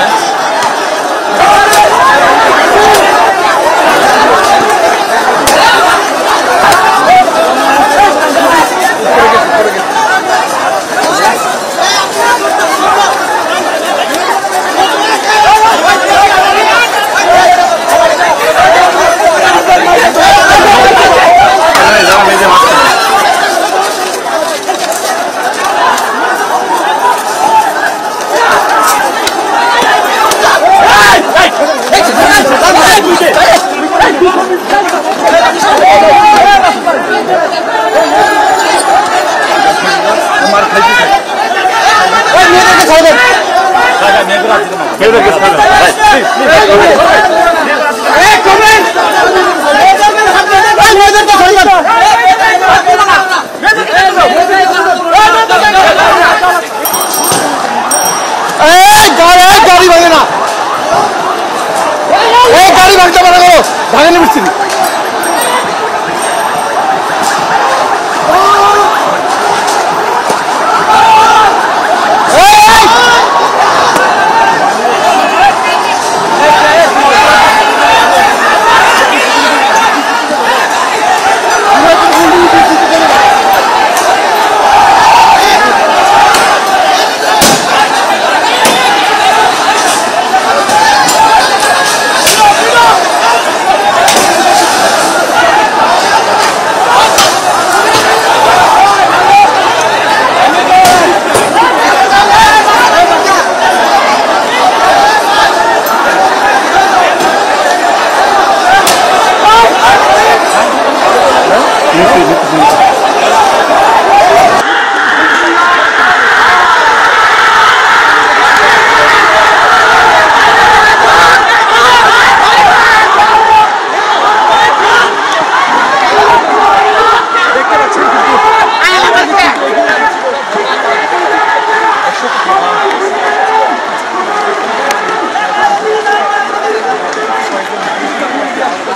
네? গাড়ি ভাঙতে পারে ভাঙেনি মিস্ত্রি Felipe Juntos.